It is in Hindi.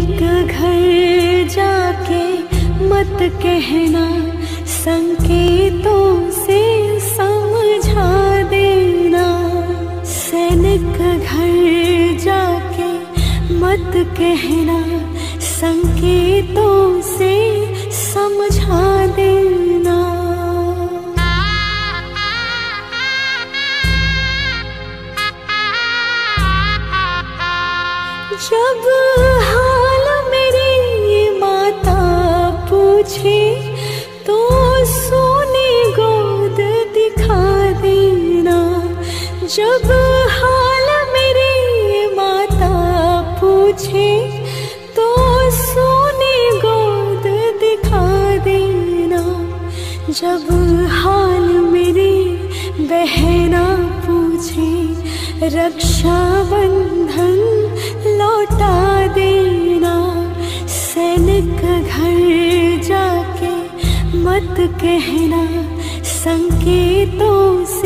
सैनिक घर जाके मत कहना, संकेतों से समझा देना। सैनिक घर जाके मत कहना, संकेतों से समझा देना। जब हाल पूछे तो सोने गोद दिखा देना। जब हाल मेरी माता पूछे तो सोने गोद दिखा देना। जब हाल मेरी बहना पूछे रक्षा बंधन लौटा देना। सैनिक घर मत कहना संकेतों से